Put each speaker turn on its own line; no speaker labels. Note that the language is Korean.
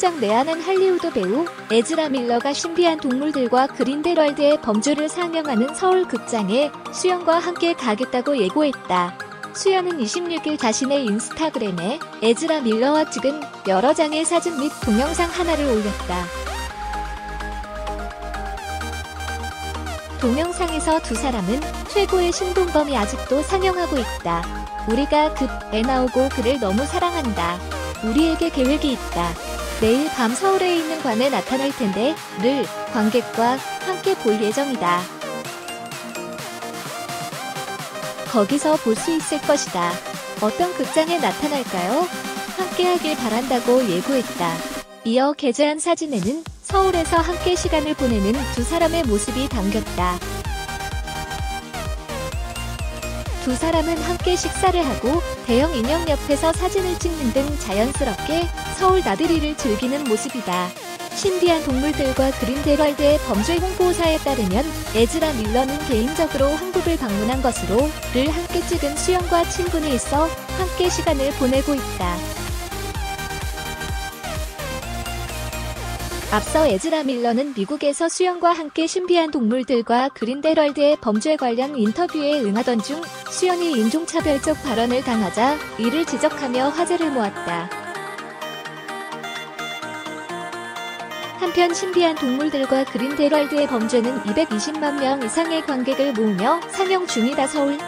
깜짝 내하는 할리우드 배우 에즈라 밀러가 신비한 동물들과 그린데럴드의 범죄를 상영하는 서울 극장에 수연과 함께 가겠다고 예고했다. 수연은 26일 자신의 인스타그램에 에즈라 밀러와 찍은 여러 장의 사진 및 동영상 하나를 올렸다. 동영상에서 두 사람은 최고의 신동범이 아직도 상영하고 있다. 우리가 급에 나오고 그를 너무 사랑한다. 우리에게 계획이 있다. 내일 밤 서울에 있는 관에 나타날 텐데 를 관객과 함께 볼 예정이다. 거기서 볼 수 있을 것이다. 어떤 극장에 나타날까요? 함께하길 바란다고 예고했다. 이어 게재한 사진에는 서울에서 함께 시간을 보내는 두 사람의 모습이 담겼다. 두 사람은 함께 식사를 하고 대형 인형 옆에서 사진을 찍는 등 자연스럽게 서울 나들이를 즐기는 모습이다. 신비한 동물들과 그린데럴드의 범죄 홍보사에 따르면 에즈라 밀러는 개인적으로 한국을 방문한 것으로 를 함께 찍은 수영과 친분이 있어 함께 시간을 보내고 있다. 앞서 에즈라 밀러는 미국에서 수영과 함께 신비한 동물들과 그린데럴드의 범죄 관련 인터뷰에 응하던 중 수연이 인종차별적 발언을 당하자 이를 지적하며 화제를 모았다. 한편 신비한 동물들과 그린데럴드의 범죄는 220만 명 이상의 관객을 모으며 상영 중이다 서울